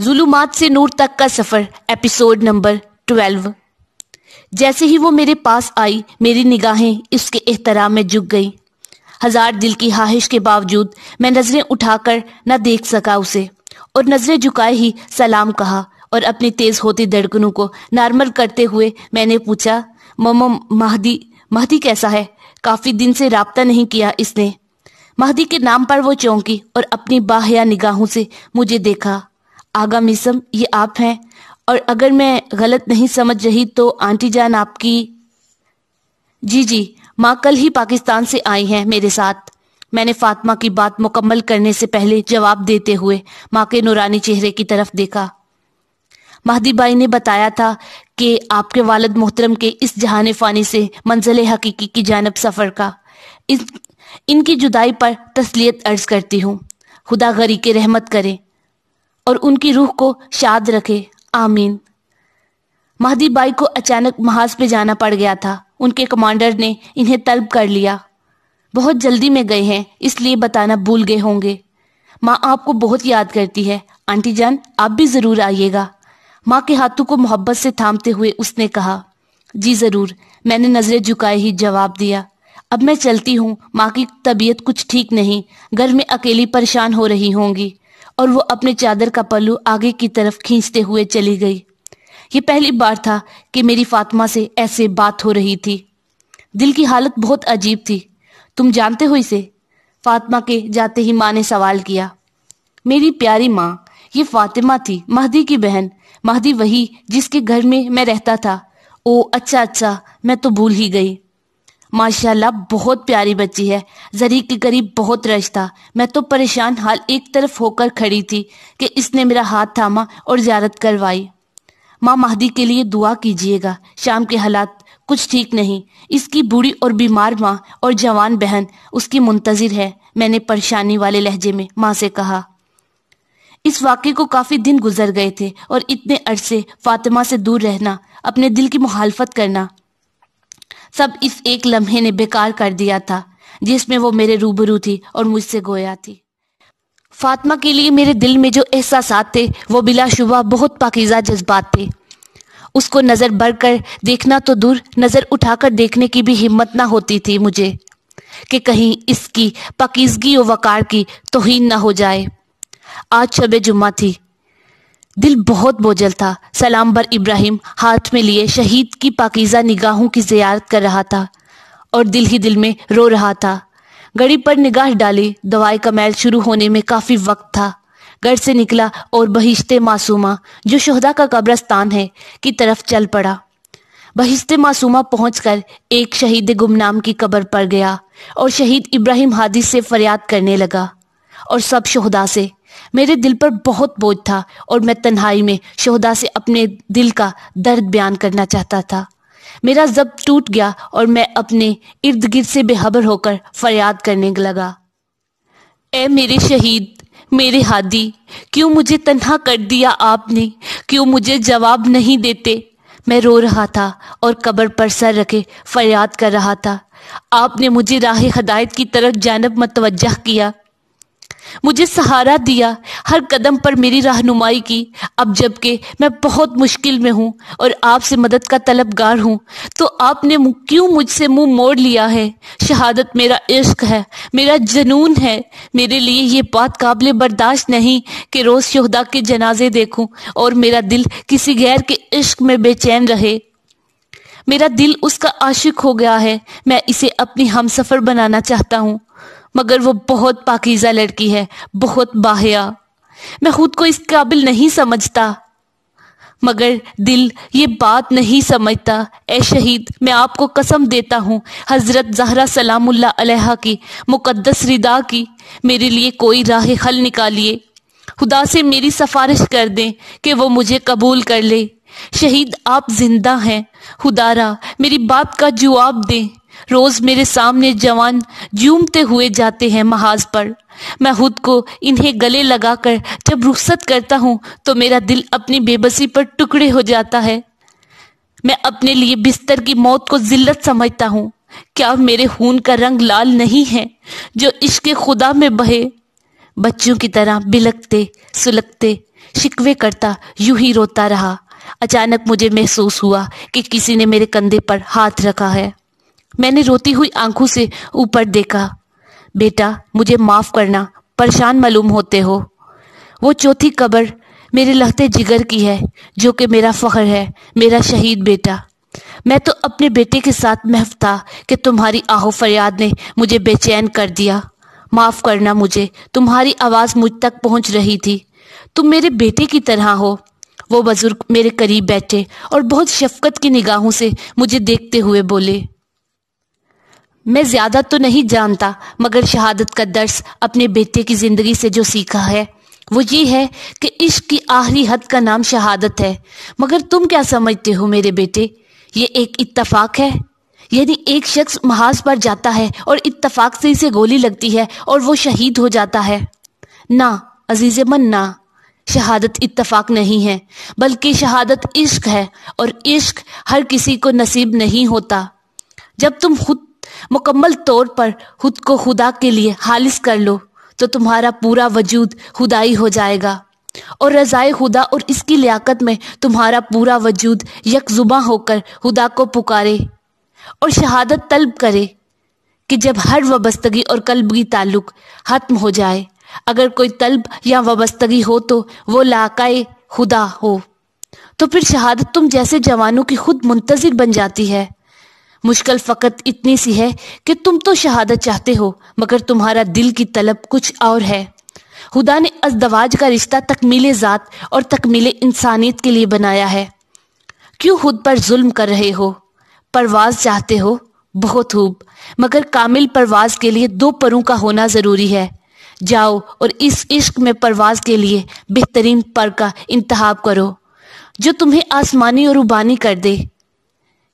जुलूमात से नूर तक का सफ़र एपिसोड नंबर ट्वेल्व जैसे ही वो मेरे पास आई, मेरी निगाहें इसके एहतराम में झुक गई। हज़ार दिल की हाहिश के बावजूद मैं नज़रें उठाकर न देख सका उसे और नज़रें झुकाए ही सलाम कहा और अपनी तेज होती धड़कनों को नॉर्मल करते हुए मैंने पूछा मम महदी महदी कैसा है? काफ़ी दिन से राबता नहीं किया इसने। महदी के नाम पर वो चौंकी और अपनी बाहया निगाहों से मुझे देखा। आगा मिसम ये आप हैं। और अगर मैं गलत नहीं समझ रही तो आंटी जान आपकी। जी जी, माँ कल ही पाकिस्तान से आई हैं मेरे साथ। मैंने फातिमा की बात मुकम्मल करने से पहले जवाब देते हुए माँ के नूरानी चेहरे की तरफ़ देखा। महदी बाई ने बताया था कि आपके वालद मोहतरम के इस जहान फ़ानी से मंजिल हकीकी की जानब सफ़र का। इस इनकी जुदाई पर तसलियत अर्ज़ करती हूँ। खुदा गरी के रहमत करें। और उनकी रूह को शाद रखे। आमीन। महदी बाई को अचानक महाज पे जाना पड़ गया था। उनके कमांडर ने इन्हें तलब कर लिया। बहुत जल्दी में गए हैं, इसलिए बताना भूल गए होंगे। माँ आपको बहुत याद करती है। आंटी जान, आप भी ज़रूर आइएगा। माँ के हाथों को मोहब्बत से थामते हुए उसने कहा, जी ज़रूर, मैंने नज़रें झुकाए ही जवाब दिया। अब मैं चलती हूँ, माँ की तबीयत कुछ ठीक नहीं। घर में अकेली परेशान हो रही होंगी। और वो अपने चादर का पल्लू आगे की तरफ़ खींचते हुए चली गई। ये पहली बार था कि मेरी फातिमा से ऐसे बात हो रही थी। दिल की हालत बहुत अजीब थी। तुम जानते हो इसे? फातिमा के जाते ही माँ ने सवाल किया। मेरी प्यारी माँ, ये फातिमा थी, महदी की बहन। महदी वही जिसके घर में मैं रहता था। ओ अच्छा अच्छा मैं तो भूल ही गई। माशाल्लाह, बहुत प्यारी बच्ची है। जरी के करीब बहुत रश था। मैं तो परेशान हाल एक तरफ़ होकर खड़ी थी कि इसने मेरा हाथ थामा और ज्यारत करवाई। माँ महदी के लिए दुआ कीजिएगा। शाम के हालात कुछ ठीक नहीं। इसकी बूढ़ी और बीमार माँ और जवान बहन, उसकी मुंतजिर है। मैंने परेशानी वाले लहजे में माँ से कहा। इस वाक्य को काफ़ी दिन गुजर गए थे और इतने अरसे फातिमा से दूर रहना, अपने दिल की मुखालफत करना सब इस एक लम्हे ने बेकार कर दिया था, जिसमें वो मेरे रूबरू थी और मुझसे गोया थी। फातिमा के लिए मेरे दिल में जो एहसास थे, वो बिलाशुबा बहुत पाकिजा जज्बात थे। उसको नज़र बढ़ कर देखना तो दूर, नज़र उठाकर देखने की भी हिम्मत ना होती थी मुझे, कि कहीं इसकी पाकिजगी और वकार की तोहीन ना हो जाए। आज शब जुम्मा थी दिल बहुत बोझल था। सलाम बर इब्राहिम हाथ में लिए शहीद की पाकिजा निगाहों की जियारत कर रहा था और दिल ही दिल में रो रहा था। घड़ी पर निगाह डाली, दवाई का मैल शुरू होने में काफ़ी वक्त था। घर से निकला और बहिश्ते मासूमा, जो शहदा का कब्रस्तान है, की तरफ़ चल पड़ा। बहिश्ते मासूमा पहुंचकर एक शहीद गुमनाम की कब्र पर गया और शहीद इब्राहिम हादी से फरियाद करने लगा और सब शहदा से मेरे दिल पर बहुत बोझ था और मैं तन्हाई में शोहदा से अपने दिल का दर्द बयान करना चाहता था। मेरा जब टूट गया और मैं अपने इर्द गिर्द से बेहबर होकर फरियाद करने लगा। ए मेरे शहीद, मेरे हादी, क्यों मुझे तन्हा कर दिया आपने? क्यों मुझे जवाब नहीं देते? मैं रो रहा था और कब्र पर सर रखे फरियाद कर रहा था। आपने मुझे राह हदायत की तरफ़ जानब मतवजह किया। मुझे सहारा दिया, हर कदम पर मेरी रहनुमाई की। अब जबकि मैं बहुत मुश्किल में हूँ और आपसे मदद का तलबगार हूँ तो आपने क्यों मुझसे मुँह मोड़ लिया है? शहादत मेरा इश्क है, मेरा जनून है। मेरे लिए ये बात काबिल बर्दाश्त नहीं कि रोज़ शहदा के जनाजे देखूँ और मेरा दिल किसी गैर के इश्क में बेचैन रहे। मेरा दिल उसका आशिक हो गया है, मैं इसे अपनी हम सफ़र बनाना चाहता हूँ। मगर वो बहुत पाकिज़ा लड़की है, बहुत बाहया। मैं खुद को इस काबिल नहीं समझता। मगर दिल ये बात नहीं समझता। ए शहीद, मैं आपको कसम देता हूँ, हज़रत जहरा सलामुल्ला की, मुकद्दस रिदा की, मेरे लिए कोई राह हल निकालिए। खुदा से मेरी सिफारिश कर दें कि वो मुझे कबूल कर ले। शहीद, आप ज़िंदा हैं। खुदारा, मेरी बात का जवाब दें। रोज मेरे सामने जवान जूमते हुए जाते हैं महाज पर। मैं खुद को इन्हें गले लगाकर जब रुखसत करता हूँ तो मेरा दिल अपनी बेबसी पर टुकड़े हो जाता है। मैं अपने लिए बिस्तर की मौत को जिल्लत समझता हूँ। क्या मेरे खून का रंग लाल नहीं है, जो इश्क खुदा में बहे? बच्चों की तरह बिलकते सुलगते शिकवे करता, यूँ ही रोता रहा। अचानक मुझे महसूस हुआ कि किसी ने मेरे कंधे पर हाथ रखा है। मैंने रोती हुई आँखों से ऊपर देखा, बेटा, मुझे माफ़ करना, परेशान मालूम होते हो। वो चौथी कब्र मेरे लहते जिगर की है, जो कि मेरा फख्र है, मेरा शहीद बेटा। मैं तो अपने बेटे के साथ महफ था कि तुम्हारी आहो फरियाद ने मुझे बेचैन कर दिया। माफ़ करना मुझे, तुम्हारी आवाज़ मुझ तक पहुँच रही थी। तुम मेरे बेटे की तरह हो। वो बुज़ुर्ग मेरे करीब बैठे और बहुत शफकत की निगाहों से मुझे देखते हुए बोले मैं ज़्यादा तो नहीं जानता, मगर शहादत का दर्स अपने बेटे की ज़िंदगी से जो सीखा है, वो ये है कि इश्क की आखिरी हद का नाम शहादत है। मगर तुम क्या समझते हो मेरे बेटे? ये एक इत्तफाक है। यदि एक शख्स महाज पर जाता है और इत्तफाक से इसे गोली लगती है और वो शहीद हो जाता है। ना, अज़ीज़ मन, ना। शहादत इत्तफाक नहीं है, बल्कि शहादत इश्क है और इश्क हर किसी को नसीब नहीं होता। जब तुम खुद मुकम्मल तौर पर खुद को खुदा के लिए हालिस कर लो तो तुम्हारा पूरा वजूद खुदाई हो जाएगा। और रजाए खुदा और इसकी लियाकत में तुम्हारा पूरा वजूद यकजुबा होकर खुदा को पुकारे और शहादत तलब करे कि जब हर वबस्तगी और कल्बी ताल्लुक खत्म हो जाए, अगर कोई तलब या वबस्तगी हो तो वो लाकाए खुदा हो। तो फिर शहादत तुम जैसे जवानों की खुद मुंतजिर बन जाती है। मुश्किल फ़कत इतनी सी है कि तुम तो शहादत चाहते हो, मगर तुम्हारा दिल की तलब कुछ और है। खुदा ने अजदवाज का रिश्ता तकमील ज़ात और तकमील इंसानियत के लिए बनाया है। क्यों खुद पर जुल्म कर रहे हो? परवाज चाहते हो? बहुत खूब। मगर कामिल परवाज के लिए दो परों का होना ज़रूरी है। जाओ और इस इश्क में परवाज के लिए बेहतरीन पर का इंतहाब करो, जो तुम्हें आसमानी और उबानी कर दे।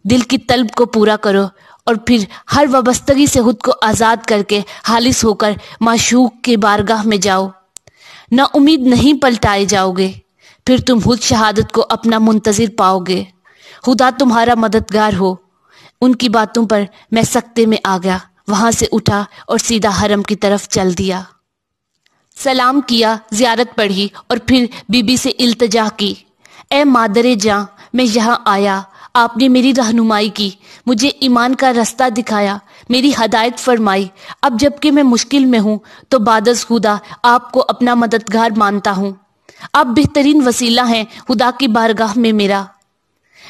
दिल की तलब को पूरा करो और फिर हर वाबस्तगी से खुद को आज़ाद करके हालिस होकर माशूक के बारगाह में जाओ। ना उम्मीद नहीं पलटाए जाओगे, फिर तुम खुद शहादत को अपना मुंतज़र पाओगे। खुदा तुम्हारा मददगार हो। उनकी बातों पर मैं सख्ते में आ गया, वहाँ से उठा और सीधा हरम की तरफ़ चल दिया। सलाम किया, जियारत पढ़ी और फिर बीबी से इल्तजा की। ए मादरे जा, मैं यहाँ आया आपने मेरी रहनुमाई की, मुझे ईमान का रास्ता दिखाया, मेरी हदायत फरमाई। अब जबकि मैं मुश्किल में हूँ तो बादस खुदा आपको अपना मददगार मानता हूँ। आप बेहतरीन वसीला हैं, खुदा की बारगाह में मेरा।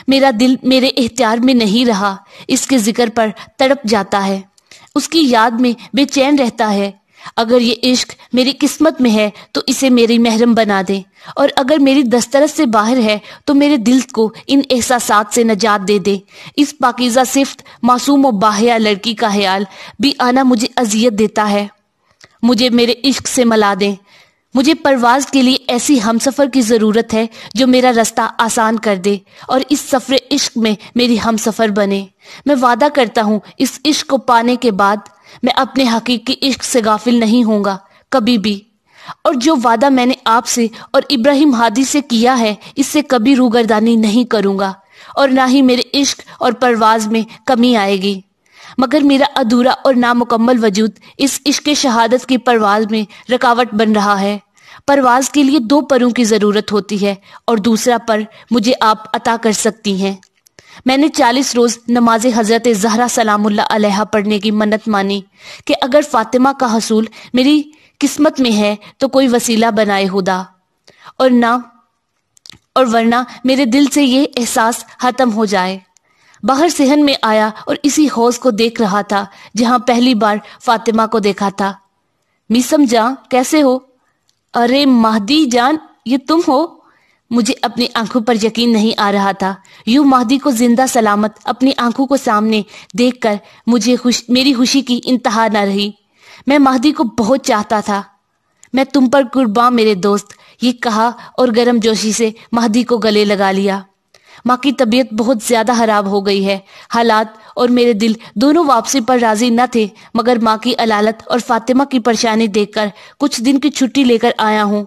मेरा दिल मेरे एहतियार में नहीं रहा, इसके ज़िक्र पर तड़प जाता है। उसकी याद में बेचैन रहता है। अगर ये इश्क मेरी किस्मत में है तो इसे मेरी महरम बना दे। और अगर मेरी दस्तरस से बाहर है तो मेरे दिल को इन एहसास से नजात दे दे। इस पाकिज़ा सिफ्त, मासूम और बाहिया लड़की का ख्याल भी आना मुझे अजियत देता है। मुझे मेरे इश्क से मला दें। मुझे परवाज के लिए ऐसी हमसफ़र की ज़रूरत है, जो मेरा रास्ता आसान कर दे और इस सफ़र इश्क में मेरी हमसफ़र बने। मैं वादा करता हूँ, इस इश्क को पाने के बाद मैं अपने हकीकी इश्क से गाफिल नहीं होऊँगा, कभी भी। और जो वादा मैंने आपसे और इब्राहिम हादी से किया है, इससे कभी रूगरदानी नहीं करूँगा, और ना ही मेरे इश्क और परवाज में कमी आएगी। मगर मेरा अधूरा और नामुकम्मल वजूद इस इश्क शहादत की परवाज में रुकावट बन रहा है। परवाज के लिए दो परों की ज़रूरत होती है, और दूसरा पर मुझे आप अता कर सकती हैं। मैंने चालीस रोज़ नमाज़ हज़रत जहरा सलामुल्लाह पढ़ने की मन्नत मानी कि अगर फातिमा का हसूल मेरी किस्मत में है तो कोई वसीला बनाए खुदा और ना, और वरना मेरे दिल से ये एहसास ख़त्म हो जाए। बाहर सहन में आया और इसी हौज को देख रहा था, जहाँ पहली बार फातिमा को देखा था। मीसम जा कैसे हो? अरे, महदी जान, ये तुम हो? मुझे अपनी आँखों पर यकीन नहीं आ रहा था। यूँ महदी को ज़िंदा सलामत अपनी आँखों को सामने देखकर मुझे खुश, मेरी खुशी की इंतहा न रही। मैं महदी को बहुत चाहता था। मैं तुम पर कुर्बान मेरे दोस्त, ये कहा और गर्म जोशी से महदी को गले लगा लिया। माँ की तबीयत बहुत ज़्यादा खराब हो गई है। हालात और मेरे दिल दोनों वापसी पर राज़ी न थे, मगर माँ की अलालत और फातिमा की परेशानी देखकर कुछ दिन की छुट्टी लेकर आया हूँ।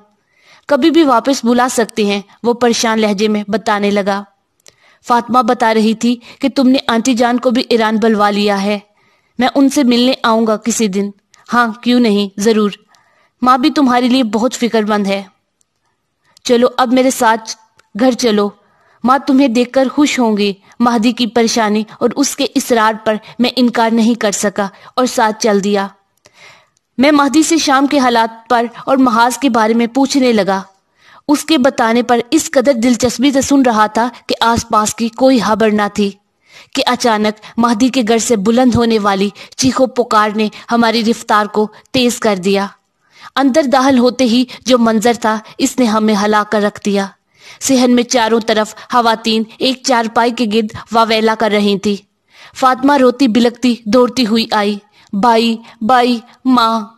कभी भी वापस बुला सकते हैं, वो परेशान लहजे में बताने लगा। फातिमा बता रही थी कि तुमने आंटी जान को भी ईरान बुलवा लिया है। मैं उनसे मिलने आऊँगा किसी दिन। हाँ क्यों नहीं? ज़रूर। माँ भी तुम्हारे लिए बहुत फिक्रमंद है। चलो, अब मेरे साथ घर चलो। माँ तुम्हें देखकर खुश होंगी। महदी की परेशानी और उसके इसरार पर मैं इनकार नहीं कर सका और साथ चल दिया। मैं महदी से शाम के हालात पर और महाज के बारे में पूछने लगा। उसके बताने पर इस कदर दिलचस्पी से सुन रहा था कि आसपास की कोई खबर ना थी कि अचानक महदी के घर से बुलंद होने वाली चीखो पुकार ने हमारी रफ्तार को तेज कर दिया। अंदर दाखिल होते ही जो मंजर था, इसने हमें हला कर रख दिया। सेहन में चारों तरफ़ हवातीन एक चारपाई के गिर्द वावेला कर रही थी। फातिमा रोती बिलकती दौड़ती हुई आई। बाई बाई, माँ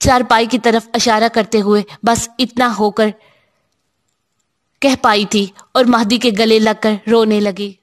चारपाई की तरफ़ इशारा करते हुए बस इतना होकर कह पाई थी और महदी के गले लगकर रोने लगी।